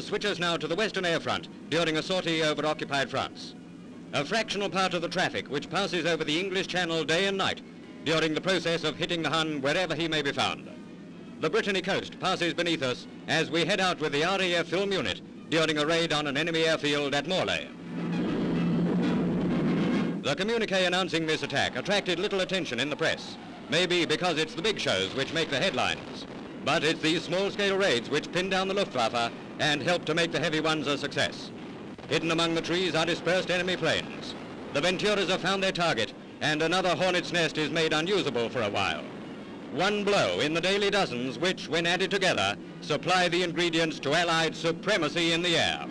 switches now to the Western Air Front during a sortie over occupied France. A fractional part of the traffic which passes over the English Channel day and night during the process of hitting the Hun wherever he may be found. The Brittany coast passes beneath us as we head out with the RAF film unit during a raid on an enemy airfield at Morlaix. The communique announcing this attack attracted little attention in the press, maybe because it's the big shows which make the headlines. But it's these small-scale raids which pin down the Luftwaffe and help to make the heavy ones a success. Hidden among the trees are dispersed enemy planes. The Venturas have found their target, and another hornet's nest is made unusable for a while. One blow in the daily dozens which, when added together, supply the ingredients to Allied supremacy in the air.